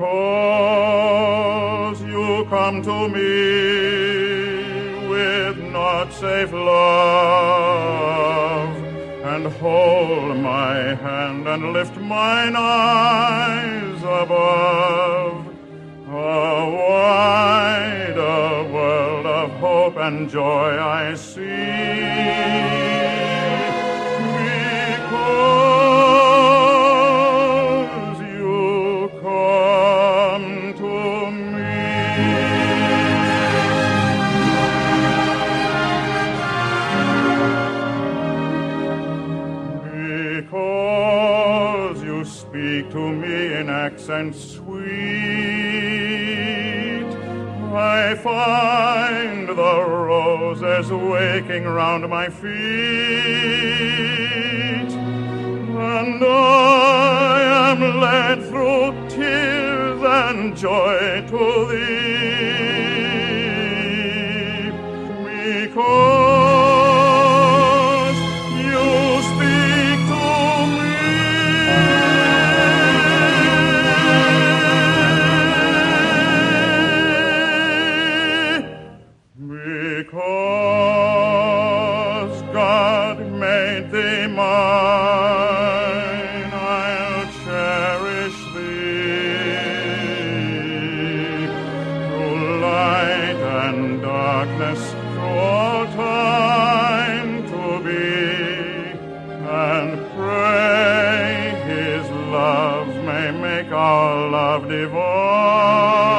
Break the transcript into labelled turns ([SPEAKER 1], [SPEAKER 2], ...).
[SPEAKER 1] because you come to me with not safe love and hold my hand and lift mine eyes above a wider world of hope and joy I see. Speak to me in accents sweet, I find the roses waking round my feet, and I am led through tears and joy to thee. Because mine, I'll cherish thee through light and darkness, time to be, and pray His love may make our love divine.